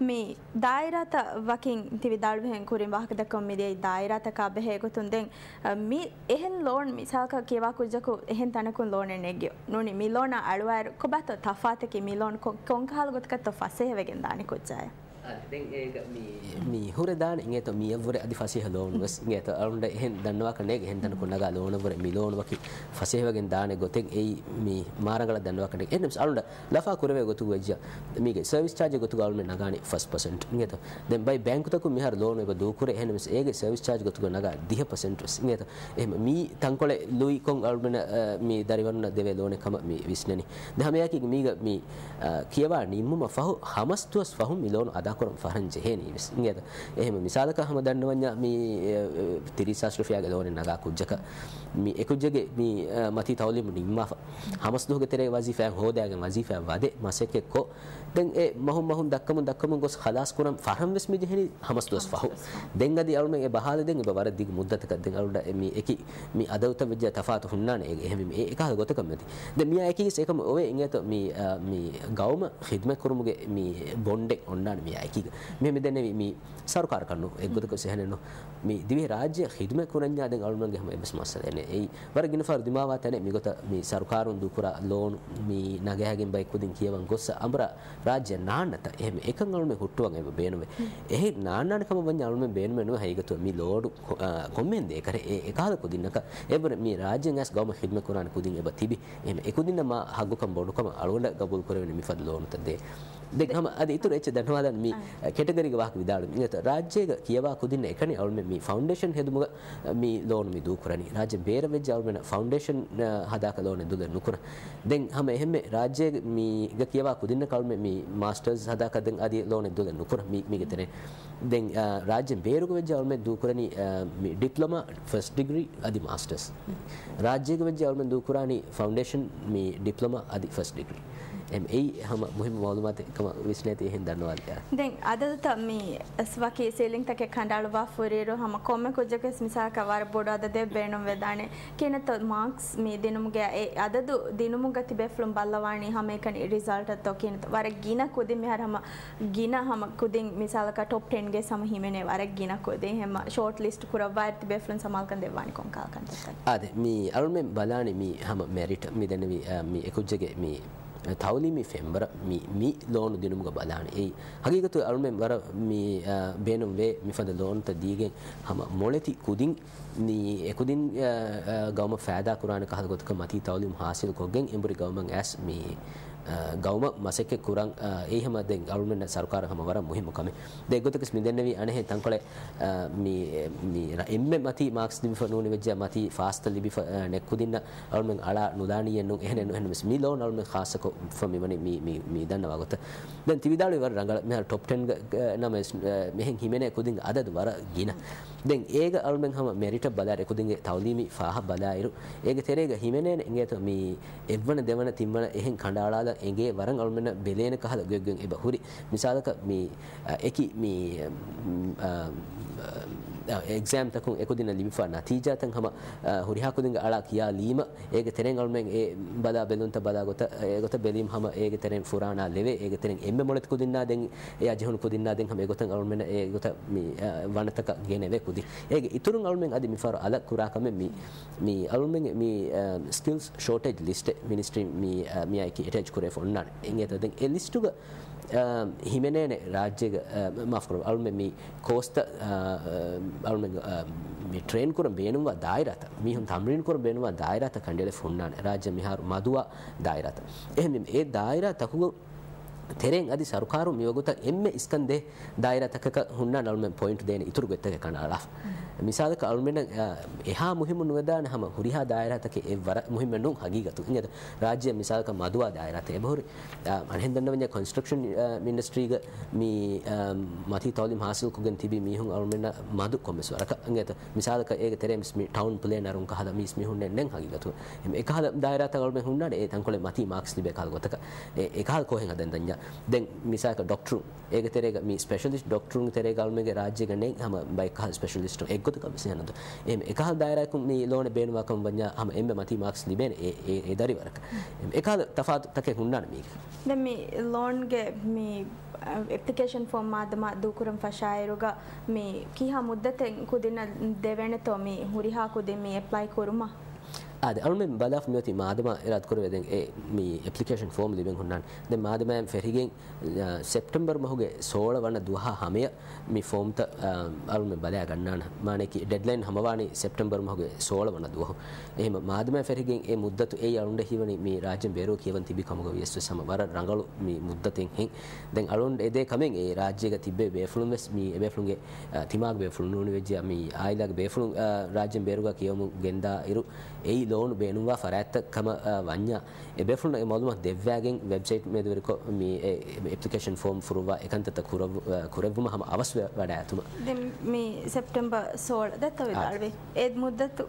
මේ දායරත වකින් තිවිදල්වහෙන් කුරින් වාහකදකොම්මිදේ දායරතකා බෙහෙගොතුන්දෙන් මේ එහෙන් ලෝන් මිසාක කියවා කුජකු එහෙන් තනකුන් ලෝනෙන් එගියෝ නුනි මිලෝන අළුවර කොබත තෆාතකි මිලෝන් කොංකාල ගොතකත් ෆසෙහෙවගෙන් දානි කුජ්ජාය මීහුර දාන ඉගේත මියවර අධි පසේ ලෝනුවස් ගේත අරුන්ට එහෙන් දන්නවා කනේ හෙන්තන කොන්නග ලෝනවර මිලෝනවකි පසේවගෙන් දාන ගොතෙක් ඒ මේ මාරගල දන්නවකට එනස් අරුන්ට ලා කරව ගොතු වෙජ මේක සවිස් චාජ ගොතු ගලන නගන ස් පසට ගත දැබයි බැංකුතක මෙහ ලෝන දකර හනමස් ඒගේ සවිස් චාජ ගොතු නග දිහ පසට ගත එම මී තංකොල ලුයි කොන් අල්මන මේ දරිවන්න දෙවේ ලෝනකම මේ විශ්නනි දහමයකි මීග මේ කියවා නිම්මම පහු හමස්තුවස් පහු මිලෝන අදක් කුරම් ෆරංජ හේනී විස් නේද එහෙම මිසාලක හැම දන්නවන්නා මේ තිරිසාස්ෘෆියාගේ දෝනේ නගා කුජ්ජක මේ එකුජ්ජගේ මේ මති තවලිමු නිම්මාෆ හමස්දුහගේ තෙරේ වසීෆා හෝදාගේ වසීෆා වදේ මසෙකෙක්කෝ දැන් ඒ මහුම් මහුම් දක්කමුන් දක්කමුන් ගොස් خلاص කුරම් ෆහම් වෙස් මිජෙහෙනි හමස් දොස් ෆහු දැන් අදි අලුමෙන් ඒ බහාල දැන් ඒ බවර දිග මුද්දතක දැන් අලුඩ මේ එකි මේ අදවත වෙජ්ජ තෆාත හුන්නාන ඒ එහෙම මේ ඒක හද ගොතකම් නැති දැන් මියා එකීස් ඒකම ඔවේ එංගත මේ මේ ගවම ඛිදමත් කුරුමුගේ මේ බොන්ඩෙක් ඔන්නාන මියා එකීග මෙහෙම දැන් මේ සරකාර කන්නු ඒ ගොතක සෙහනෙන්නු මේ දිවේ රාජ්‍ය ඛිදමත් කුරන්ඥා දැන් අලුමෙන් එහෙම එබස් මස්සල එනේ ඒ වරගින ෆර් දිමාවා තනේ මේ ගොත මේ සරකාරුන් දුකුරා ලෝන් මේ නගයහගෙන් බයිකුදින් කියවන් ගොස්ස අම්බරා රාජ්‍ය නාන්නත එහෙම එකන් අලුමේ හුට්ටුවන් එහෙම බේනුවේ එහි නාන්නනකම වන් අලුමේ බේනුම නුව හයිගතු මි ලෝඩු කොම්මෙන්දේ කරේ ඒ එකාද කුදින්නක එබර මේ රාජ්‍යන් ඇස් ගවම හිද්ම කුරාන කුදින් එබ තිබි එහෙම එකුදින්න මා හග්ගුකම් බොඩුකම අලුල ගබුල් කරවෙන මිෆද් ලෝනුත දේ දෙකම අද ඉතුරු එච්ච දැනවාදන් මේ කෙටගරික වාහක විදාළු ඉත රාජ්‍යයක කියවා කුදින්න එකනේ අවුල් මේ ෆවුන්ඩේෂන් හදුමුග මේ ලෝන් මේ දූකරණි රාජ්‍ය බේර වෙච්ච අවුල් මේ ෆවුන්ඩේෂන් හදාක ලෝන් දුද නුකර දැන් හැම එහෙම රාජ්‍යයක මේක කියවා කුදින්න කවුල් මේ මේ ಮಾಸ್ಟರ್ಸ್ හදාකදෙන් අද ලෝනෙ දුදන්නු පුර මිගතන දෙන් රාජ්‍ය බේරුග වෙජ අවල්ම දූකරණ ඩිප්ලොම ෆස් ඩිගරි අධි මාස්ටර්ස් රාජ්‍යක වෙජ අවල්ම දූකරාණි ෆෞන්ඩේෂන් මේ ඩිප්ලොම අධි ෆස් ඩිගරී එයි හම මුහිම මවදුමත එකම විශ්නති හිදන්නවාද දැන් අදත මේ ස්වක සේලින් තක කඩාලු වාෆුරේරු හම කොම කොජක මිසාකවර බොඩ අදදේ බේනුම් වෙදාන කියනත මාක්ස් මේ දෙනුමුගේ ඒ අදදු දිනුමුග තිබෙෆලුම් බල්ලවානී හම එකන රිසල්ට තො කියනත වර ගින කුදින් මෙහර හම ගින හම කුදින් මිසාලක ටොප් 10 ගේ සම හිමනේ වර ගින කුදේ හැම ෂෝට් ලිස්ට් කුරවා තිබෙෆලුම් සමල්කන් දෙවානි කොංකාල් කන්ත ආද මේ අරුමෙන් බලානි මේ හම මෙරිට මිදෙනවි මේ එකුජ්ජගේ මේ තවලීමි ෆෙම්බර මි ලෝනු දිනුමුග බලාන ඒ හගේකතු අරුමෙන් ගර බේනුම් වේ මිපද ලෝන්ත දීගෙන් හම මොලෙති කුදින් නී එකුදින් ගම ෑදා කරන කහගොතක මති තවලීම හාසිල් කොගෙන් එඹරි ගවමන් ඇස් මේ ගෞම මසෙක කුරන් ඒහම දෙ අරුමෙන් සරකාර හමවර මුහිමකම දෙගොතක මිදන්නවී අනහෙ තංකොල එම මති මාක්ස් දිිප නූනි වෙජ්‍ය මති ෆාස්ත ලිබි නෙක්කුදින්න අරුමෙන් අලා නුදානියෙන්නු එහෙ නොහනම මිලෝ නරුම කාසක ෆමිමන මී දන්නවාගොත දැන් තිවිදාලවර රඟල මෙහ ටොප්ටන් නම මෙහෙ හිමෙන කුදින් අදද වර ගින දෙන් ඒ අල්මෙන් හම මෙරිට බදාර එකුදින්ගේ තවදීම පාහ බදායිරු ඒක තෙරේග හිමෙනන එගේතු මේ එවන දෙවන තිම්වන එහෙන් කණඩාලාද එගේ වරන් අල්මන බෙලේන කහල ගොග්ගෙන් එබ හුරි මිසාලක මේ එකි මේ එක්ෑම් තකු එකදින ලිමිා නතිීජාතන් හම හුරිහාකුදිග අලා කියා ලීම ඒක තෙරෙන් අල්මෙන් ඒ බලා බෙලුන්ත බලා ගොත ඒගොත බෙලීම් හම ඒක තෙරෙන් ෆුරාණ ලෙවේ ඒක තෙරෙන් එම මොලත් කුදින්නා දෙන් ඒ ජහුණු පුදින්නා දෙන් හම ඒගොත අල්මෙන ඒ ගොත වනතක ගෙනවේ කුදි ඒක ඉතුරුන් අල්මෙන් අද මිෆාර අල කුරාකම මේ අලුමෙන් මේ ස්කිල්ස් ෂෝටේජ් ලිස්ට මිනිස්ට්‍රීම් මියයිකි එටජ් ކުރೇ ފޮންނާނެ އެން އެތަދެން އެ ލިސްޓުގެ ಹಿಮೆನೇನೆ ರಾಜ್ಯಗ ಮಾಫ್ ಕೊಡು ಅಳುಮೆ ಮೀ ಕೋಸ್ತ ಅಳುಮೆ ಮೀ ಟ್ರೇನ್ ಕುರ ಬೇನುವ ದಾಯಿರಾತ ಮೀ ಹುಂ ತಮ್ರೀನ್ ಕುರ ಬೇನುವ ದಾಯಿರಾತ ಕಂಡೇಲೆ ಫುಣ್ಣಾನೆ ರಾಜ್ಯ ಮಿಹಾರು ಮದುವ ದಾಯಿರಾತ ಎಹ್ಮಿಮ್ ಎ ದಾಯಿರಾ ತಕುಗು ತೆರೆಂ ಅದಿ ಸರ್ಕಾರು ಮಿಯೋಗುತ ಎಮ್ಮೆ ಇಸ್ಕಂದೆ ದಾಯಿರಾ ತಕಕ ಹುಣ್ಣ ನಳುಮೆ ಪಾಯಿಂಟ್ ದೇನೆ ಇತುರು ಗೊತ್ತಗೆ ಕಣ ಅಳಾಫ್ මිසාද කල්මෙන එහා මුහිම නුවදාන හම හුරිහා දායරතක එවර මුහිම නුන් හගීගතු ඉද රාජ්‍ය මිසාක මදවා දායරත එබහුරි අහෙන්දන්නවය කොන්ස්ට්‍රක්ෂන් මින්ඩස්ට්‍රීග මී මති තවලි හසල්කුගෙන් තිබි මිහුන් අල්මෙන මදු කොමස් වරක ඇත මිසාලක ඒ තෙරෙම ටවන් පලේ නරුන් හද මිස් මිහුන් නෙන් හගතු එක දාරතකල්ම හුන්නට ඒ තන්කොල මති මක්ස් ලිබ කල් ගොතක එකහල් කොහ හදන් දන්න දැන් මිසාක ඩොක්ටරු ඒ තෙරේ මේ ස්පේෂලිස් ඩොක්ටරුන් තෙරේ ගල්මගේ රාජ්‍යගනෙන් හම බයිකහ ස්පේෂලිස්ට එක් කුතක විසයනද එම් එකහ දායරයකු මේ ලෝන බේනුවාකම වඤ්ඤා හම එම්බ මති මාක්ස් ලිබෙන ඒ ඒ දරිවරක එකහ තෆාත් තකේ හුන්නාන මේක දැන් මේ ලෝන්ගේ මේ ඇපිකේෂන් ෆෝම් මාදම දූකරම් ෆශායරුග මේ කිහ මුද්දතෙන් කුදින දෙවෙන තො මේ හුරිහා කුදින් මේ ඇප්ලයි කරුමා අනුම බලා මති මාදම රත් කරවද මේ පපිකේන් ෝම් ලිබෙන් හොන්නන් ද මාදමයන් ෙරිගෙන් සෙප්ටම්බර් මහුගේ සෝල වන්න දහා හමය මේ ෆෝම්ත අරුම බලය ගන්නන්න මානෙක ඩෙඩ්ලයින් හමවාන සෙප්ටම්බර් මහගේ සෝල වන දුවහ එහම මාදම ෙරිගෙන් ඒ මුද්දතු ඒ අරුන්ට හිවන මේ රාජ බේර කියව තිබි කමග වෙස්ස සමවර රඟලු මේ මුද්දතෙන් හෙන් දැන් අලුන් එදේ කමෙන් ඒ රාජ්‍යක තිබේ බේෆලුම් වෙස් මේ එබේෆලුන්ගේ තිමාක් බේෆලු නුණු වෙජ්‍ය මේ ආයිලක් බේෆලු රාජ්‍යම් බේරුග කියවමු ගෙන්දා ඉරු ඒ ಲೋನ್ ಬೇಣುವ ಫರಾತ್ತ ಕಮ ವಂಜ ಎಬೆಫುಲ್ ಮೊದಲು ದೆವ್ವಾಗೆಂಗ್ ವೆಬ್ಸೈಟ್ ಮೇದುವರೆಕೊ ಮೀ ಅಪ್ಲಿಕೇಶನ್ ಫಾರ್ಮ್ ಫುರುವ ಏಕಂತತ ಕುರವು ಕುರವುಮ ಹಮ ಅವಸ್ ವಡ ಆತುಮ ಮೀ ಸೆಪ್ಟೆಂಬರ್ ಸೋಳ ದತ್ತವೆ ದಾಳ್ವೆ ಏದ್ ಮುದ್ದತ್ತು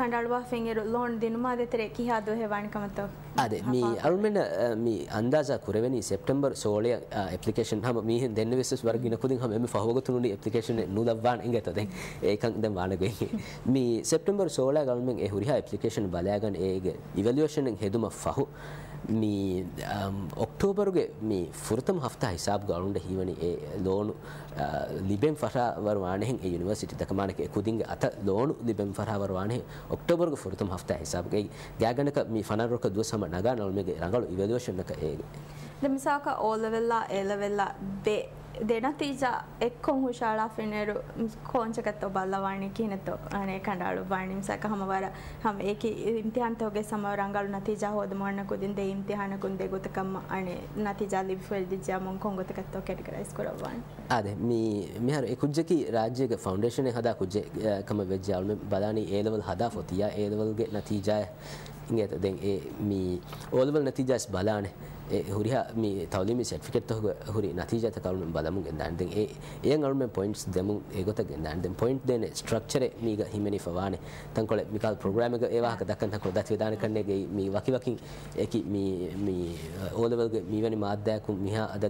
ಕಂಡಾಳುವ ಫೆಂಗೆರು ಲೋನ್ ದಿನುಮ ಅದೆತರೆ ಕಿಹಾದು ಹೆವಾಣಿ ಕಮತೋ ಅದೇ ಮೀ ಅರುಮೆನ ಮೀ ಅಂದಾಜ ಕುರವೆನಿ ಸೆಪ್ಟೆಂಬರ್ ಸೋಳೆ ಅಪ್ಲಿಕೇಶನ್ ಹಮ ಮೀ ದೆನ್ನ ವಿಸಸ್ ವರ್ಗಿನ ಕುದಿನ ಹಮ ಎಮ್ಮೆ ಫಹೋಗತುನುಡಿ ಅಪ್ಲಿಕೇಶನ್ ನುಲವ್ವಾಣ ಇಂಗತದೆ ಏಕಂ ದೆನ್ ವಾಣಗೆ ಮೀ ಸೆಪ್ಟೆಂಬರ್ ಸೋಳ ಗಲ್ಮೆಂಗ್ ಎ ಹುರಿಹ ඇපලිකේෂන් බලයගන් ඒගේ ඉවලියෝෂණෙන් හෙදුම ෆහු මේ ඔක්ටෝබරුගේ මේ ෆුරතම හෆ්තා හිසාබ් ගලුන්ට හිවනි ඒ ලෝනු ලිබෙන් ෆරවරවානෙන් යනිවසිට තකමානක කුදින්ගේ අත ලෝනු ලිබෙන් ෆරවරවානේ ඔක්ටෝබර්ග ෆුරතම හෆ්තා හිසාබ්ගේ ගෑගනක මේ ෆනරොක දුව සම නගා නොල්මගේ රඟලු ඉවදෝෂණක ඒගේ. දෙමිසාක ඕල්ලවෙල්ලා ඒලවෙල්ලා බේ දෙනතිීජ එක්කොන් හුශාලා ෆිනරු කෝංචකත් ඔබල්ලවානය කියනතු අනේ කණඩාලු බානිම් සැක හමවර හම ඒක ඉම්තිහන්තෝගේ සමරංගලු නතිජ හෝදමන්න කුදින්ද ඉම්තිහනකුන් දෙගොතකම අනේ නතිජාලි ෆල්දිජයමුන් කොංගොතකත්තෝ කෙටිකරයිස් කරවන් අද මෙහර එකුද්ජකි රාජ්‍යක ෆෞන්ඩේෂනය හදා කුජකම වෙජ්‍යාවම බදානි ඒදවල් හදා ොතියා ඒදවල්ගේ නතිජය ඉත දැන් ඒ මී ඕලවල් නතිජස් බලානේ ඒ හුරිහ මේ තවලිමි සර්ටිෆිකේට් එක හුරි නතිජත කවුරුන් බලමු ගෙන්දාන දැන් ඒ එයන් අරුමෙන් පොයින්ට්ස් දෙමු ඒගොත ගෙන්දාන දැන් පොයින්ට් දෙන ස්ට්‍රක්චර් එක මීග හිමෙනි ෆවානේ තන්කොල මිකල් ප්‍රෝග්‍රෑම් එක ඒ වාහක දක්කන් තන්කොල දත් වේදාන කන්නේ ගේ මේ වකි වකින් ඒකි මේ මේ ඕලවල් ගේ මීවැනි මාධ්‍යයක් මිහා අද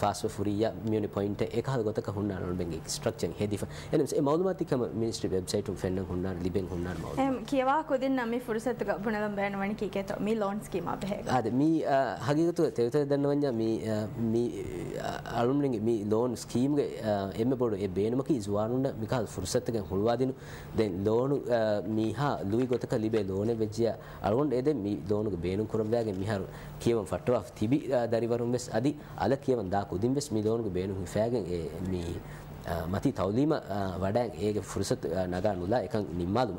ෆාස්ව ෆුරියා මියුනි පොයින්ට් එක හද ගොත කහුන්නා නෝන් බෙන් එක ස්ට්‍රක්චර් හෙදිෆ එනම්ස් ඒ මවුලුමාතිකම මිනිස්ට්‍රි වෙබ්සයිට් උන් ෆෙන්න හුන්නා ලිබෙන් හුන්නා මවුලු කියවා කොදින් නම් මේ ෆුරසත් ගබුණව ಕಂಬೆಯಣವಣಿಕೆ ಈಗೇತ ಮೀ ಲೋನ್ ಸ್ಕೀಮ್ ಅಬೆಹೆಗ ಅದ ಮೀ ಹಗೀಗತು ತೆವತೆ ದನ್ನವಂಜ ಮೀ ಮೀ ಅಳುಮ್ನಿಗೆ ಮೀ ಲೋನ್ ಸ್ಕೀಮ್ ಗೆ ಎಮ್ಮೆ ಬೋಡು ಎ ಬೇನಮಕಿ ಇಸ್ವಾನುನ ಮಿಕಾಲ್ ಫುರ್ಸತ್ಗೆ ಹುಳುವಾದಿನು ದೆನ್ ಲೋನ್ ಮೀಹಾ ಲುಯಿ ಗೊತಕ ಲಿಬೆ ಲೋನೆ ವೆಜ್ಜಿಯ ಅಳುಗೊಂಡು ಎದೆ ಮೀ ಲೋನುಗೆ ಬೇನು ಕುರಂಬೆಗೆ ಮಿಹಾರು කියවන් ෆටවා තිබි දරිවරුම් වෙස් අදි අල කියවන් දා කුදින් වෙස් මිදෝනු බේනු ෆෑගෙන් මි මති තවදීම වඩෑන් ඒගේ ෆුරසත් නගා නුලා එකන් නිම්මාදුම.